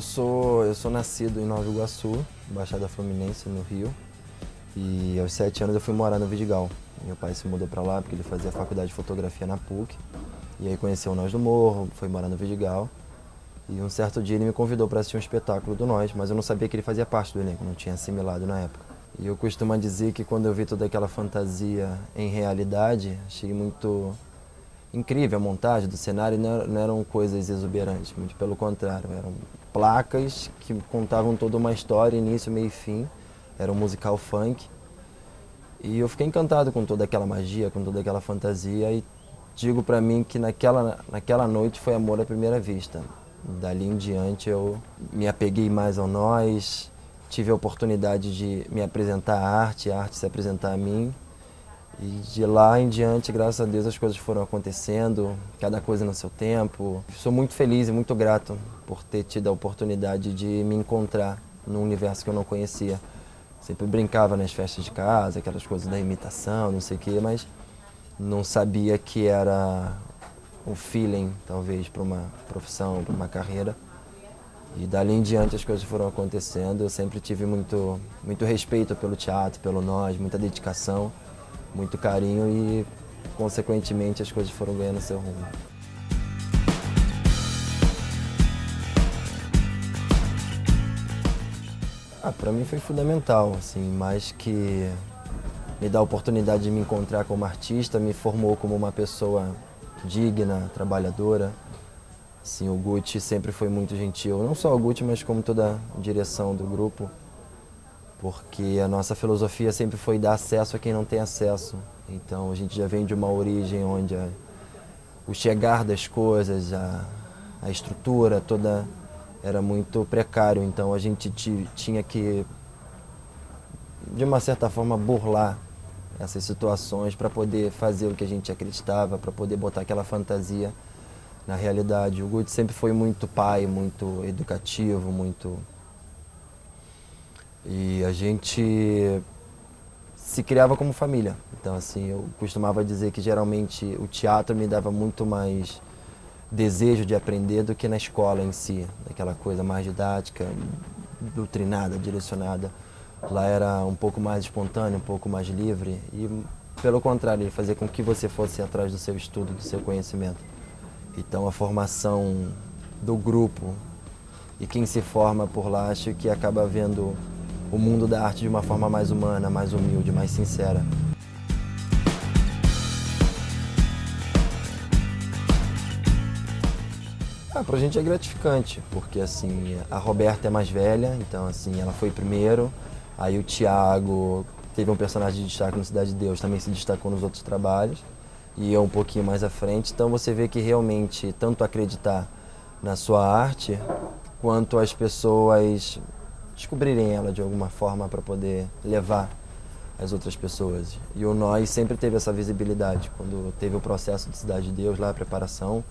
Eu sou, eu sou nascido em Nova Iguaçu, Baixada Fluminense, no Rio. E aos sete anos eu fui morar no Vidigal. Meu pai se mudou para lá porque ele fazia faculdade de fotografia na PUC. E aí conheceu o Nós do Morro, foi morar no Vidigal. E um certo dia ele me convidou para assistir um espetáculo do Nós, mas eu não sabia que ele fazia parte do elenco, não tinha assimilado na época. E eu costumo dizer que quando eu vi toda aquela fantasia em realidade, achei muito incrível a montagem do cenário, não eram coisas exuberantes, muito pelo contrário, eram placas que contavam toda uma história, início, meio e fim. Era um musical funk. E eu fiquei encantado com toda aquela magia, com toda aquela fantasia e digo para mim que naquela, naquela noite foi amor à primeira vista. Dali em diante eu me apeguei mais ao nós, tive a oportunidade de me apresentar à arte, a arte se apresentar a mim. E de lá em diante, graças a Deus, as coisas foram acontecendo, cada coisa no seu tempo. Sou muito feliz e muito grato por ter tido a oportunidade de me encontrar num universo que eu não conhecia. Sempre brincava nas festas de casa, aquelas coisas da imitação, não sei o quê, mas não sabia que era um feeling, talvez, para uma profissão, para uma carreira. E dali em diante as coisas foram acontecendo. Eu sempre tive muito, muito respeito pelo teatro, pelo nós, muita dedicação, muito carinho e, consequentemente, as coisas foram ganhando seu rumo. Ah, para mim foi fundamental, assim, mais que me dar a oportunidade de me encontrar como artista, me formou como uma pessoa digna, trabalhadora. Assim, o Gucci sempre foi muito gentil, não só o Gucci, mas como toda a direção do grupo, porque a nossa filosofia sempre foi dar acesso a quem não tem acesso. Então a gente já vem de uma origem onde a, o chegar das coisas, a, a estrutura toda era muito precário, então a gente tinha que, de uma certa forma, burlar essas situações para poder fazer o que a gente acreditava, para poder botar aquela fantasia na realidade. O Gucci sempre foi muito pai, muito educativo, muito. E a gente se criava como família. Então, assim, eu costumava dizer que geralmente o teatro me dava muito mais desejo de aprender do que na escola em si, daquela coisa mais didática, doutrinada, direcionada. Lá era um pouco mais espontâneo, um pouco mais livre e, pelo contrário, ele fazia com que você fosse atrás do seu estudo, do seu conhecimento. Então, a formação do grupo e quem se forma por lá, acho que acaba vendo o mundo da arte de uma forma mais humana, mais humilde, mais sincera. Ah, pra gente é gratificante, porque assim, a Roberta é mais velha, então assim, ela foi primeiro, aí o Thiago teve um personagem de destaque no Cidade de Deus, também se destacou nos outros trabalhos, e eu um pouquinho mais à frente, então você vê que realmente tanto acreditar na sua arte, quanto as pessoas descobrirem ela de alguma forma para poder levar as outras pessoas. E o Nós sempre teve essa visibilidade, quando teve o processo de Cidade de Deus lá, a preparação,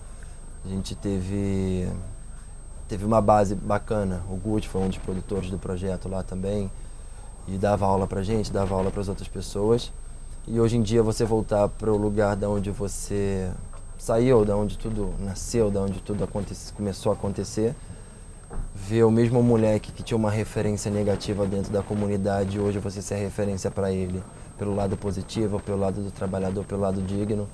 a gente teve, teve uma base bacana. O Gucci foi um dos produtores do projeto lá também. E dava aula pra gente, dava aula para as outras pessoas. E hoje em dia você voltar para o lugar da onde você saiu, da onde tudo nasceu, da onde tudo começou a acontecer, ver o mesmo moleque que tinha uma referência negativa dentro da comunidade, hoje você ser referência para ele, pelo lado positivo, pelo lado do trabalhador, pelo lado digno.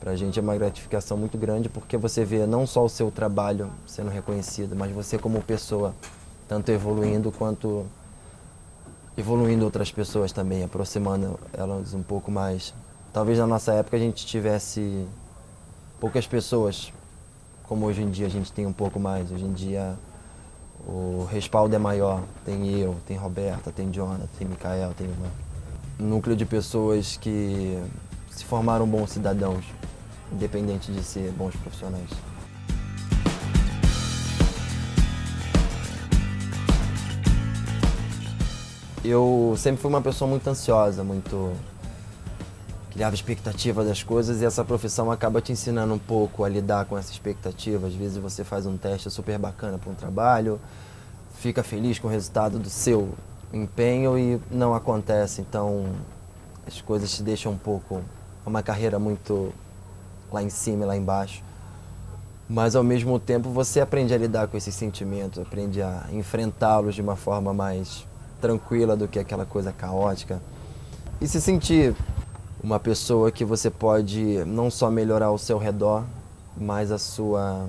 Para a gente é uma gratificação muito grande porque você vê não só o seu trabalho sendo reconhecido, mas você como pessoa, tanto evoluindo quanto evoluindo outras pessoas também, aproximando elas um pouco mais. Talvez na nossa época a gente tivesse poucas pessoas, como hoje em dia a gente tem um pouco mais. Hoje em dia o respaldo é maior. Tem eu, tem Roberta, tem Jonathan, tem Mikael, tem um núcleo de pessoas que se formaram bons cidadãos independente de ser bons profissionais. Eu sempre fui uma pessoa muito ansiosa, muito criava expectativa das coisas e essa profissão acaba te ensinando um pouco a lidar com essa expectativa. Às vezes você faz um teste super bacana para um trabalho, fica feliz com o resultado do seu empenho e não acontece. Então as coisas te deixam um pouco uma carreira muito lá em cima e lá embaixo. mas ao mesmo tempo você aprende a lidar com esses sentimentos, aprende a enfrentá-los de uma forma mais tranquila do que aquela coisa caótica e se sentir uma pessoa que você pode não só melhorar ao seu redor, mas a sua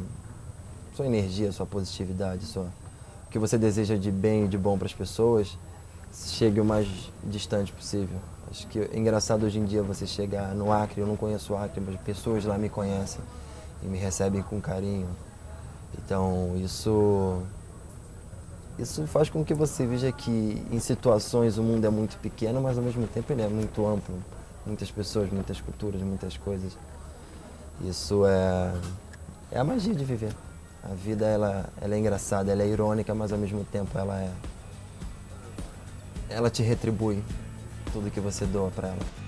sua energia, sua positividade, sua o que você deseja de bem e de bom para as pessoas, chegue o mais distante possível. Acho que é engraçado hoje em dia você chegar no Acre, eu não conheço o Acre, mas pessoas lá me conhecem e me recebem com carinho. Então, isso isso faz com que você veja que em situações o mundo é muito pequeno, mas ao mesmo tempo ele é muito amplo. Muitas pessoas, muitas culturas, muitas coisas. Isso é é a magia de viver. A vida ela, ela é engraçada, ela é irônica, mas ao mesmo tempo ela é ela te retribui tudo que você doa para ela.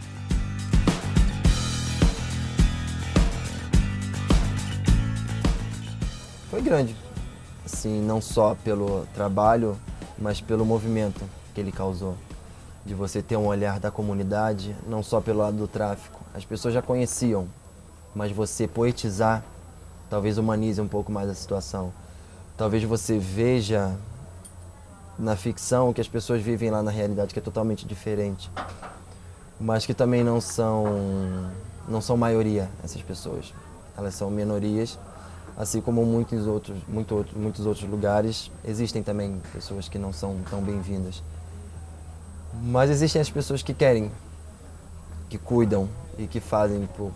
Foi grande, assim, não só pelo trabalho, mas pelo movimento que ele causou. De você ter um olhar da comunidade, não só pelo lado do tráfico. As pessoas já conheciam, mas você poetizar talvez humanize um pouco mais a situação. Talvez você veja na ficção que as pessoas vivem lá na realidade que é totalmente diferente, mas que também não são não são maioria essas pessoas. Elas são minorias, assim como muitos outros, muito muitos outros lugares existem também pessoas que não são tão bem-vindas. Mas existem as pessoas que querem, que cuidam e que fazem por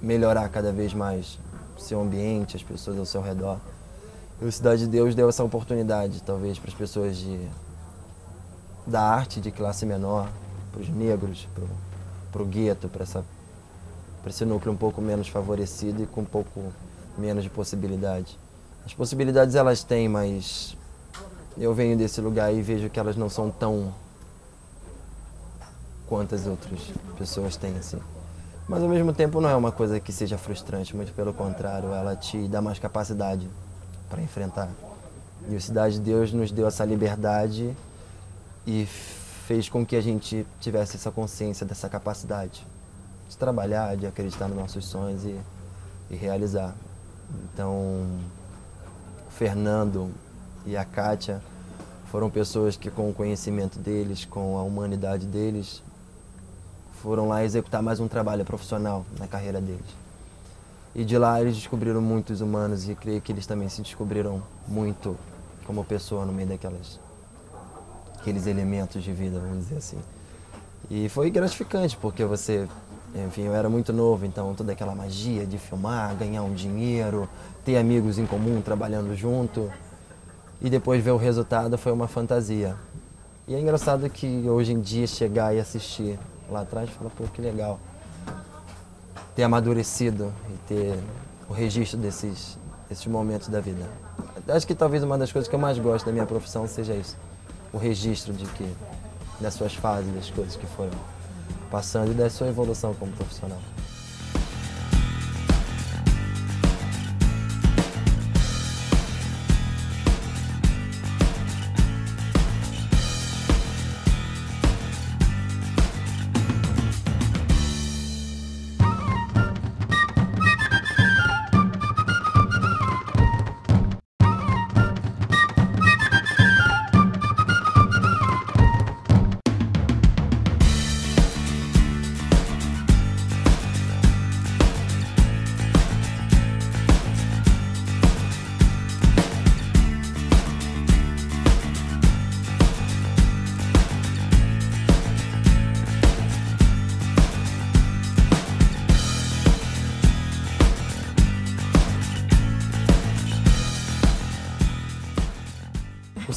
melhorar cada vez mais o seu ambiente, as pessoas ao seu redor. E o Cidade de Deus deu essa oportunidade, talvez, para as pessoas de, da arte de classe menor, para os negros, para o gueto, para esse núcleo um pouco menos favorecido e com um pouco menos de possibilidade. As possibilidades elas têm, mas eu venho desse lugar e vejo que elas não são tão quantas outras pessoas têm assim. Mas ao mesmo tempo não é uma coisa que seja frustrante, muito pelo contrário, ela te dá mais capacidade para enfrentar. E o Cidade de Deus nos deu essa liberdade e fez com que a gente tivesse essa consciência dessa capacidade de trabalhar, de acreditar nos nossos sonhos e, e realizar. Então, o Fernando e a Kátia foram pessoas que, com o conhecimento deles, com a humanidade deles, foram lá executar mais um trabalho profissional na carreira deles. E de lá eles descobriram muitos humanos e creio que eles também se descobriram muito como pessoa no meio daquelas aqueles elementos de vida, vamos dizer assim. E foi gratificante porque você, enfim, eu era muito novo, então toda aquela magia de filmar, ganhar um dinheiro, ter amigos em comum trabalhando junto e depois ver o resultado foi uma fantasia. E é engraçado que hoje em dia chegar e assistir lá atrás, falar, pô, que legal ter amadurecido e ter o registro desses, desses momentos da vida. Acho que talvez uma das coisas que eu mais gosto da minha profissão seja isso, o registro de que das suas fases, das coisas que foram passando e da sua evolução como profissional.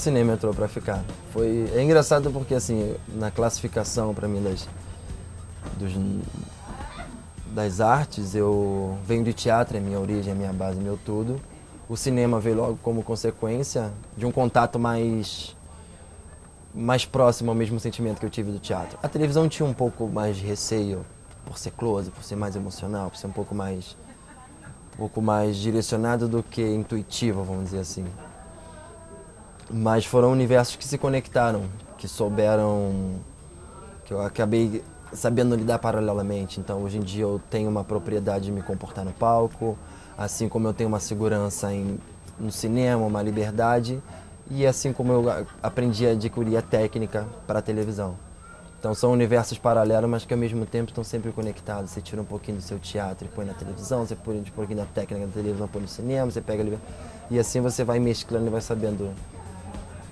Cinema entrou para ficar. Foi é engraçado porque assim na classificação para mim das dos, das artes eu venho de teatro, é minha origem, é minha base, meu tudo. O cinema veio logo como consequência de um contato mais mais próximo ao mesmo sentimento que eu tive do teatro. A televisão tinha um pouco mais de receio por ser close, por ser mais emocional, por ser um pouco mais um pouco mais direcionado do que intuitivo, vamos dizer assim. Mas foram universos que se conectaram, que souberam, que eu acabei sabendo lidar paralelamente. Então hoje em dia eu tenho uma propriedade de me comportar no palco, Assim como eu tenho uma segurança em, no cinema, uma liberdade, e assim como eu aprendi a adquirir a técnica para a televisão. Então são universos paralelos, mas que ao mesmo tempo estão sempre conectados. Você tira um pouquinho do seu teatro e põe na televisão, você põe um pouquinho da técnica da televisão, põe no cinema, você pega e assim você vai mesclando e vai sabendo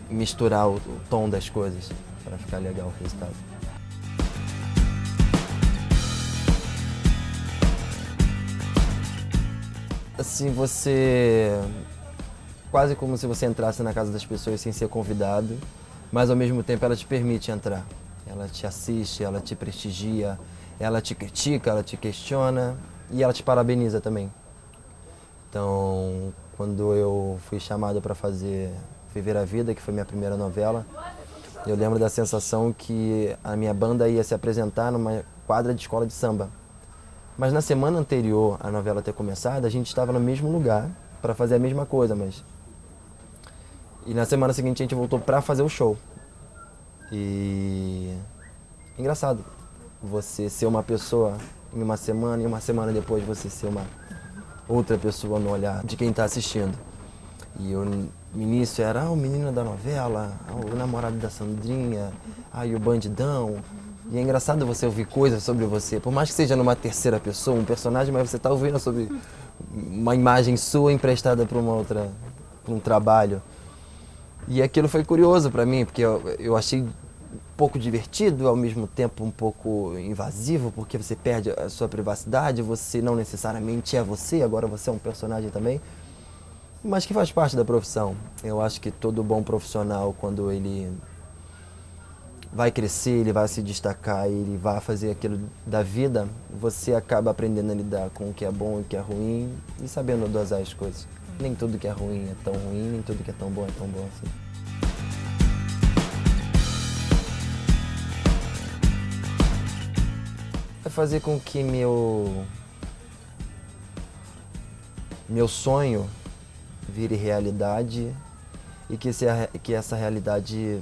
misturar o, o tom das coisas para ficar legal o resultado. Assim, você quase como se você entrasse na casa das pessoas sem ser convidado, mas ao mesmo tempo ela te permite entrar. Ela te assiste, ela te prestigia, ela te critica, ela te questiona e ela te parabeniza também. Então, quando eu fui chamado para fazer Viver a Vida, que foi minha primeira novela, eu lembro da sensação que a minha banda ia se apresentar numa quadra de escola de samba. Mas na semana anterior à novela ter começado, a gente estava no mesmo lugar para fazer a mesma coisa, mas e na semana seguinte a gente voltou para fazer o show. E engraçado você ser uma pessoa em uma semana e uma semana depois você ser uma outra pessoa no olhar de quem está assistindo. E eu, no início era ah, o menino da novela, ah, o namorado da Sandrinha, ah, e o bandidão. E é engraçado você ouvir coisas sobre você, por mais que seja numa terceira pessoa, um personagem, mas você está ouvindo sobre uma imagem sua emprestada para uma outra, para um trabalho. E aquilo foi curioso para mim, porque eu, eu achei um pouco divertido, ao mesmo tempo um pouco invasivo, porque você perde a sua privacidade, você não necessariamente é você, agora você é um personagem também, mas que faz parte da profissão. Eu acho que todo bom profissional, quando ele vai crescer, ele vai se destacar, ele vai fazer aquilo da vida, você acaba aprendendo a lidar com o que é bom e o que é ruim e sabendo dosar as coisas nem tudo que é ruim é tão ruim, nem tudo que é tão bom é tão bom assim. Vai fazer com que meu meu sonho vire realidade e que, esse, que essa realidade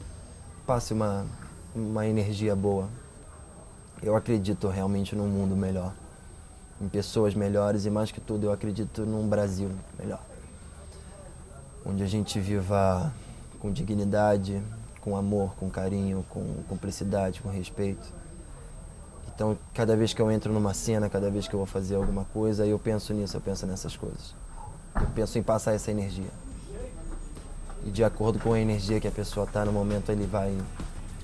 passe uma, uma energia boa. Eu acredito realmente num mundo melhor, em pessoas melhores e mais que tudo eu acredito num Brasil melhor onde a gente viva com dignidade, com amor, com carinho, com cumplicidade, com respeito. Então, cada vez que eu entro numa cena, cada vez que eu vou fazer alguma coisa, eu penso nisso, eu penso nessas coisas. Eu penso em passar essa energia. E de acordo com a energia que a pessoa está no momento, ele vai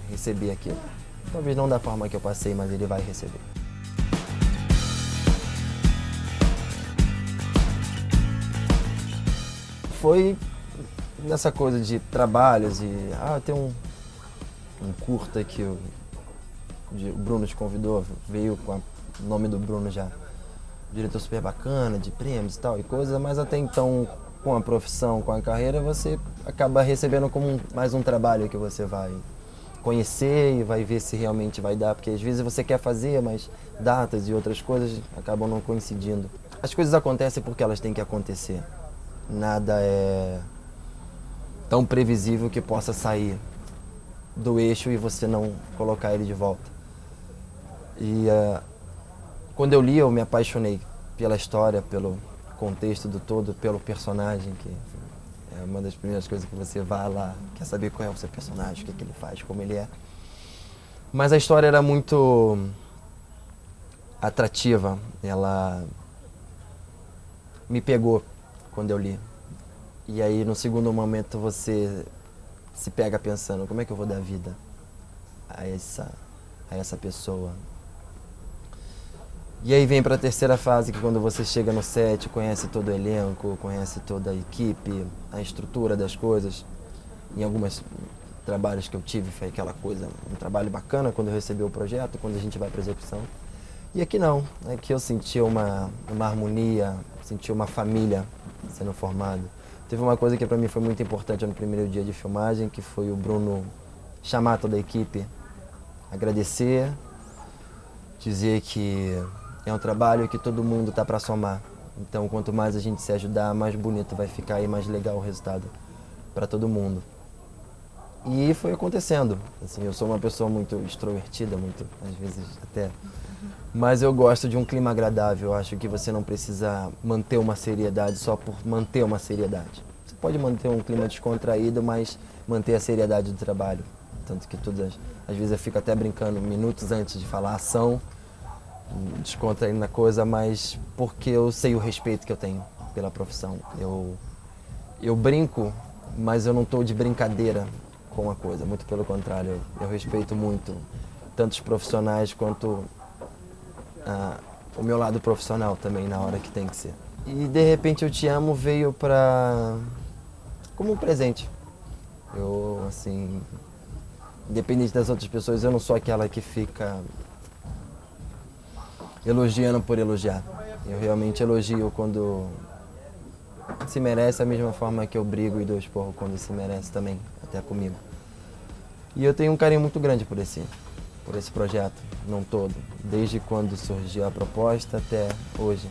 receber aquilo. Talvez não da forma que eu passei, mas ele vai receber. Foi nessa coisa de trabalhos e. Ah, tem um, um curta que o, o Bruno te convidou, veio com o nome do Bruno já. Diretor super bacana, de prêmios e tal e coisa, mas até então, com a profissão, com a carreira, você acaba recebendo como um, mais um trabalho que você vai conhecer e vai ver se realmente vai dar, porque às vezes você quer fazer, mas datas e outras coisas acabam não coincidindo. As coisas acontecem porque elas têm que acontecer. Nada é tão previsível que possa sair do eixo e você não colocar ele de volta. E uh, quando eu li, eu me apaixonei pela história, pelo contexto do todo, pelo personagem, que é uma das primeiras coisas que você vai lá, quer saber qual é o seu personagem, o que, é que ele faz, como ele é. Mas a história era muito atrativa, ela me pegou quando eu li. E aí no segundo momento você se pega pensando, como é que eu vou dar vida a essa, a essa pessoa? E aí vem para a terceira fase, que quando você chega no set, conhece todo o elenco, conhece toda a equipe, a estrutura das coisas. Em alguns trabalhos que eu tive foi aquela coisa, um trabalho bacana quando eu recebi o projeto, quando a gente vai para execução. E aqui não, aqui eu senti uma, uma harmonia, senti uma família sendo formada. Teve uma coisa que para mim foi muito importante no primeiro dia de filmagem, que foi o Bruno chamar toda a equipe, agradecer, dizer que é um trabalho que todo mundo está para somar. Então, quanto mais a gente se ajudar, mais bonito vai ficar e mais legal o resultado para todo mundo. E foi acontecendo. Assim, eu sou uma pessoa muito extrovertida, muito às vezes até Mas eu gosto de um clima agradável. Eu acho que você não precisa manter uma seriedade só por manter uma seriedade. Você pode manter um clima descontraído, mas manter a seriedade do trabalho. Tanto que todas, às vezes eu fico até brincando minutos antes de falar ação, descontraindo na coisa, mas porque eu sei o respeito que eu tenho pela profissão. Eu, eu brinco, mas eu não estou de brincadeira com a coisa, muito pelo contrário. Eu, eu respeito muito tanto os profissionais quanto ah, o meu lado profissional também na hora que tem que ser. E de repente eu te amo veio para como um presente. Eu assim, independente das outras pessoas, eu não sou aquela que fica elogiando por elogiar. Eu realmente elogio quando se merece, da mesma forma que eu brigo e dou esporro quando se merece também, até comigo. E eu tenho um carinho muito grande por esse, por esse projeto, não todo, desde quando surgiu a proposta até hoje.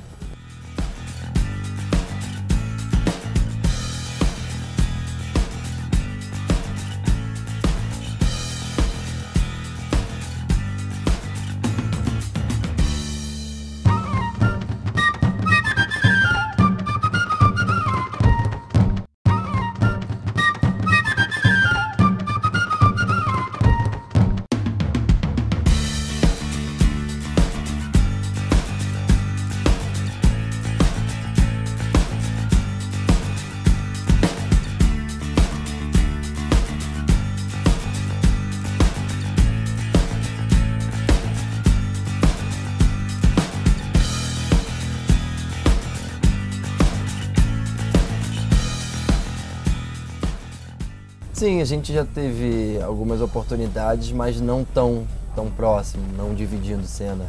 Sim, a gente já teve algumas oportunidades, mas não tão, tão próximo, não dividindo cena.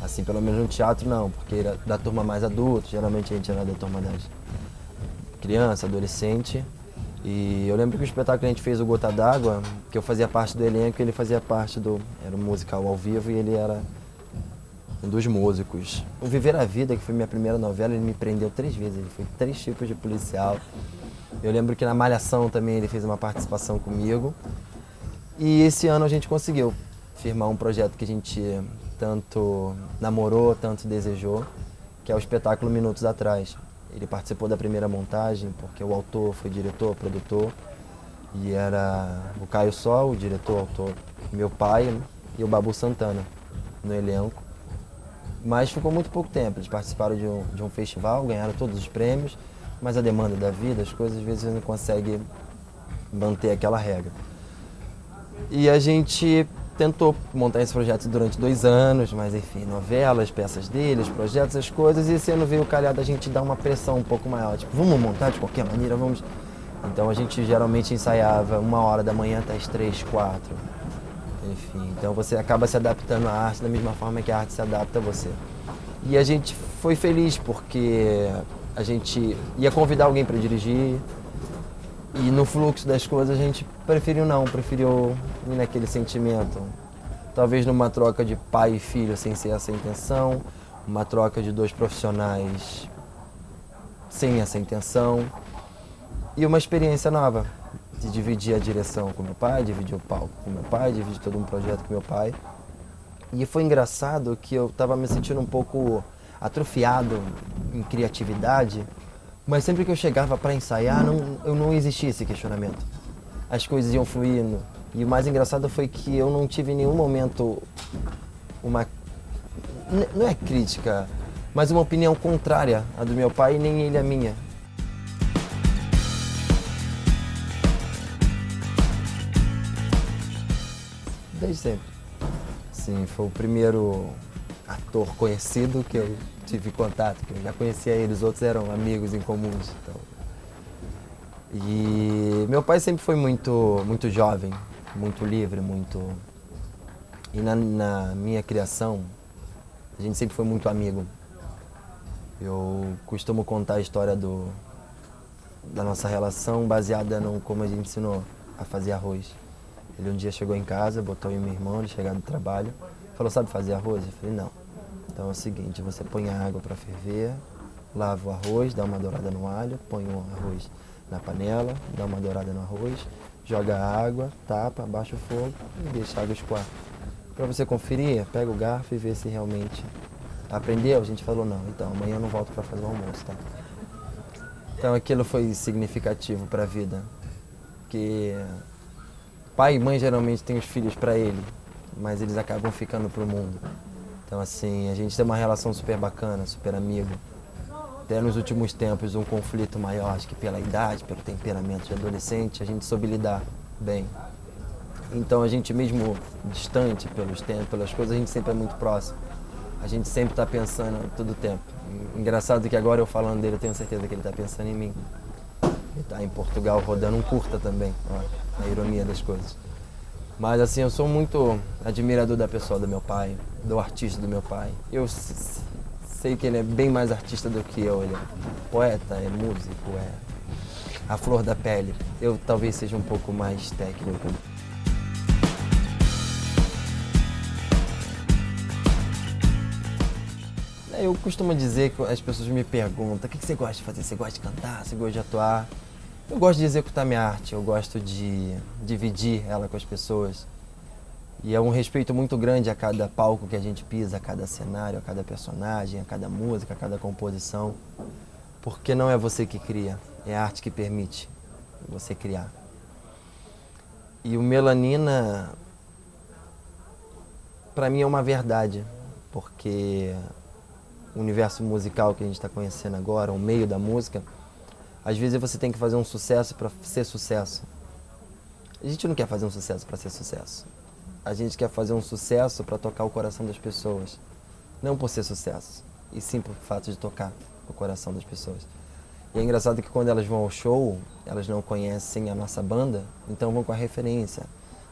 Assim, pelo menos no teatro não, porque era da turma mais adulta, geralmente a gente era da turma das criança, adolescente. E eu lembro que o espetáculo que a gente fez, o Gota d'Água, que eu fazia parte do elenco, ele fazia parte do. Era um musical ao vivo e ele era um dos músicos. O Viver a Vida, que foi minha primeira novela, ele me prendeu três vezes. Ele foi três tipos de policial. Eu lembro que na Malhação também ele fez uma participação comigo. E esse ano a gente conseguiu firmar um projeto que a gente tanto namorou, tanto desejou, que é o espetáculo Minutos Atrás. Ele participou da primeira montagem, porque o autor foi diretor, produtor, e era o Caio Sol, o diretor, autor, meu pai e o Babu Santana no elenco. Mas ficou muito pouco tempo, eles participaram de um, de um festival, ganharam todos os prêmios, mas a demanda da vida, as coisas às vezes não consegue manter aquela regra. E a gente tentou montar esse projeto durante dois anos, mas enfim, novelas, peças deles, projetos, as coisas, e esse ano veio o calhar da gente dar uma pressão um pouco maior, tipo, vamos montar de qualquer maneira, vamos. Então a gente geralmente ensaiava uma hora da manhã até as três, quatro. Enfim, então você acaba se adaptando à arte da mesma forma que a arte se adapta a você. E a gente foi feliz porque a gente ia convidar alguém para dirigir e no fluxo das coisas a gente preferiu não, preferiu ir naquele sentimento. Talvez numa troca de pai e filho sem ser essa intenção, uma troca de dois profissionais sem essa intenção e uma experiência nova de dividir a direção com meu pai, dividir o palco com meu pai, dividir todo um projeto com meu pai. E foi engraçado que eu estava me sentindo um pouco atrofiado em criatividade, mas sempre que eu chegava para ensaiar, não, eu não existia esse questionamento. As coisas iam fluindo. E o mais engraçado foi que eu não tive em nenhum momento uma. Não é crítica, mas uma opinião contrária à do meu pai, nem ele a minha. Desde sempre. Sim, foi o primeiro ator conhecido que eu tive contato, que eu já conhecia ele, os outros eram amigos em comuns. Então. E meu pai sempre foi muito, muito jovem, muito livre, muito. E na, na minha criação, a gente sempre foi muito amigo. Eu costumo contar a história do, da nossa relação baseada no como a gente ensinou a fazer arroz. Ele um dia chegou em casa, botou eu e meu irmão, ele chegava do trabalho, Falou, sabe fazer arroz? Eu falei, não. Então é o seguinte, você põe a água para ferver, lava o arroz, dá uma dourada no alho, põe o arroz na panela, dá uma dourada no arroz, joga a água, tapa, abaixa o fogo e deixa a água escoar. para você conferir, pega o garfo e vê se realmente aprendeu. A gente falou, não, então amanhã eu não volto para fazer o almoço, tá? Então aquilo foi significativo para a vida. Que pai e mãe geralmente têm os filhos para ele, mas eles acabam ficando pro mundo. Então assim, a gente tem uma relação super bacana, super amigo. Até nos últimos tempos um conflito maior, acho que pela idade, pelo temperamento de adolescente, a gente soube lidar bem. Então a gente mesmo distante pelos tempos, pelas coisas, a gente sempre é muito próximo. A gente sempre está pensando todo o tempo. Engraçado que agora eu falando dele, eu tenho certeza que ele está pensando em mim. Ele está em Portugal rodando um curta também, ó, a ironia das coisas. Mas assim, eu sou muito admirador da pessoa do meu pai, do artista do meu pai. Eu sei que ele é bem mais artista do que eu. Ele é poeta, é músico, é a flor da pele. Eu talvez seja um pouco mais técnico. Eu costumo dizer que as pessoas me perguntam: o que você gosta de fazer? Você gosta de cantar? Você gosta de atuar? Eu gosto de executar minha arte, eu gosto de dividir ela com as pessoas. E é um respeito muito grande a cada palco que a gente pisa, a cada cenário, a cada personagem, a cada música, a cada composição. Porque não é você que cria, é a arte que permite você criar. E o Melanina, para mim, é uma verdade, porque o universo musical que a gente está conhecendo agora, o meio da música, às vezes você tem que fazer um sucesso para ser sucesso. A gente não quer fazer um sucesso para ser sucesso. A gente quer fazer um sucesso para tocar o coração das pessoas. Não por ser sucesso, e sim por fato de tocar o coração das pessoas. E é engraçado que quando elas vão ao show, elas não conhecem a nossa banda, então vão com a referência.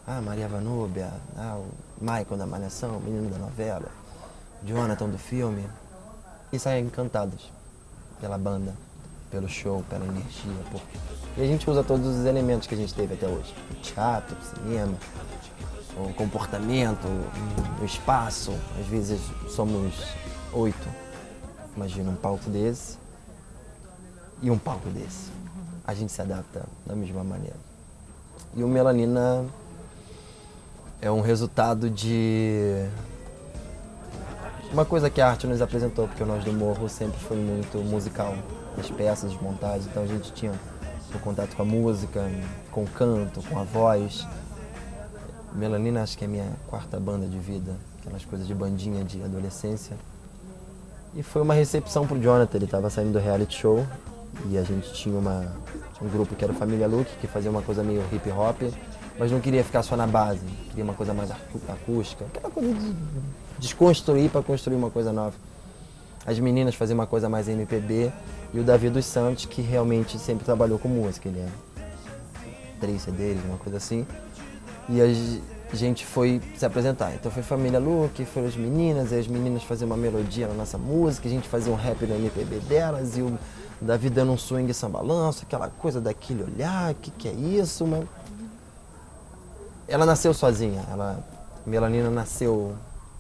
Ah, Maria Vanúbia, ah, o Michael da Malhação, o menino da novela, Jonathan do filme e saem encantados pela banda, pelo show, pela energia. E a gente usa todos os elementos que a gente teve até hoje: teatro, cinema, o comportamento, o espaço. Às vezes somos oito. Imagina um palco desse e um palco desse. A gente se adapta da mesma maneira. E o Melanina é um resultado de uma coisa que a arte nos apresentou, porque o Nós do Morro sempre foi muito musical, as peças, as montagens, então a gente tinha o contato com a música, com o canto, com a voz. Melanina acho que é a minha quarta banda de vida, aquelas coisas de bandinha de adolescência. E foi uma recepção pro Jonathan, ele estava saindo do reality show e a gente tinha uma, um grupo que era Família Luke, que fazia uma coisa meio hip hop, mas não queria ficar só na base, queria uma coisa mais acústica, aquela coisa de desconstruir para construir uma coisa nova. As meninas faziam uma coisa mais MPB e o Davi dos Santos, que realmente sempre trabalhou com música, ele é três CDs, uma coisa assim. E a gente foi se apresentar. Então foi família Luke, foram as meninas, e as meninas faziam uma melodia na nossa música, a gente fazia um rap no MPB delas, e o Davi dando um swing sambalanço, aquela coisa daquele olhar, o que, que é isso, mano? Ela nasceu sozinha, ela, Melanina nasceu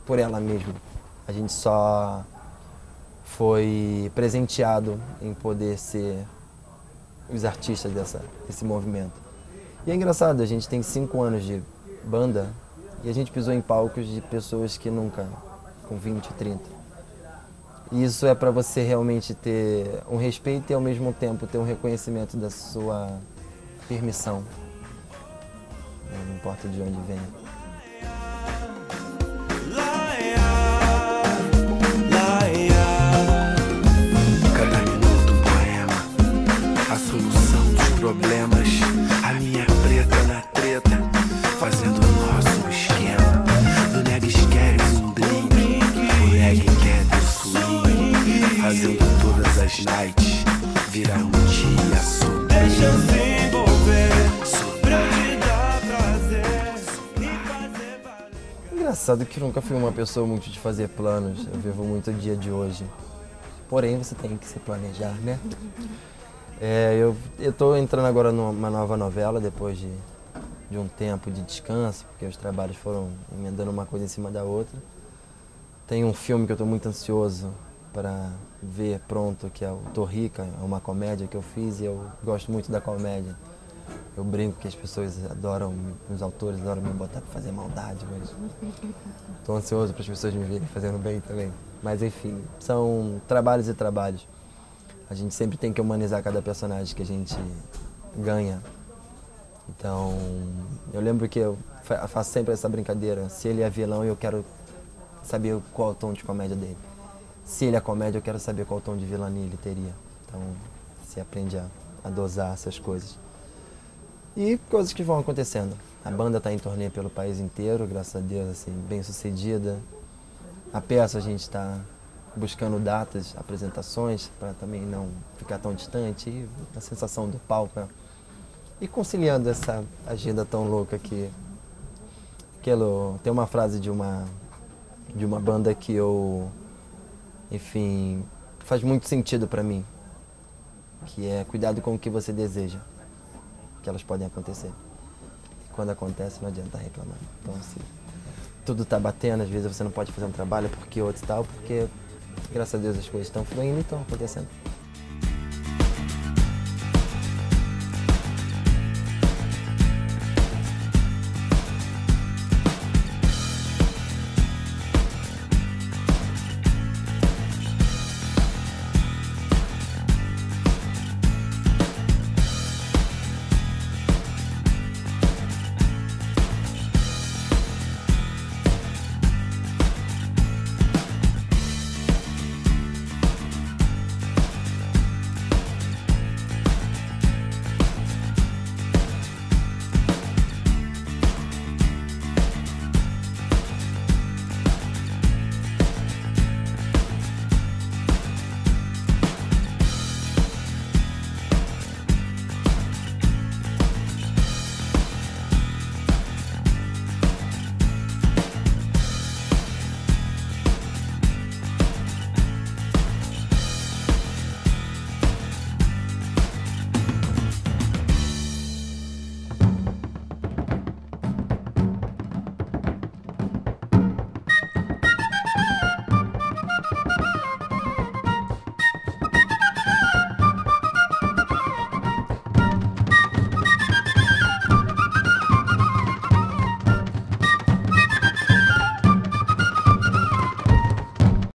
por ela mesma. A gente só foi presenteado em poder ser os artistas dessa, desse movimento. E é engraçado, a gente tem cinco anos de banda e a gente pisou em palcos de pessoas que nunca, com 20, 30. E isso é para você realmente ter um respeito e ao mesmo tempo ter um reconhecimento da sua permissão. Não importa de onde vem. Engraçado que eu nunca fui uma pessoa muito de fazer planos. Eu vivo muito o dia de hoje. Porém, você tem que se planejar, né? É, eu estou entrando agora numa nova novela depois de, de um tempo de descanso, porque os trabalhos foram emendando uma coisa em cima da outra. Tem um filme que eu estou muito ansioso para ver pronto, que é o Tô Rica, é uma comédia que eu fiz e eu gosto muito da comédia. Eu brinco que as pessoas adoram, os autores adoram me botar pra fazer maldade, mas tô ansioso para as pessoas me verem fazendo bem também. Mas enfim, são trabalhos e trabalhos. A gente sempre tem que humanizar cada personagem que a gente ganha. Então, eu lembro que eu faço sempre essa brincadeira. Se ele é vilão, eu quero saber qual o tom de comédia dele. Se ele é comédia, eu quero saber qual o tom de vilania ele teria. Então, se aprende a, a dosar essas coisas. E coisas que vão acontecendo. A banda está em turnê pelo país inteiro, graças a Deus, assim, bem sucedida. A peça a gente está buscando datas, apresentações, para também não ficar tão distante. E a sensação do palco. Né? E conciliando essa agenda tão louca que. Aquilo, tem uma frase de uma, de uma banda que eu. Enfim, faz muito sentido para mim. Que é cuidado com o que você deseja que elas podem acontecer. Quando acontece, não adianta reclamar. Então, assim, tudo está batendo, às vezes você não pode fazer um trabalho porque outros tal, porque graças a Deus as coisas estão fluindo e estão acontecendo.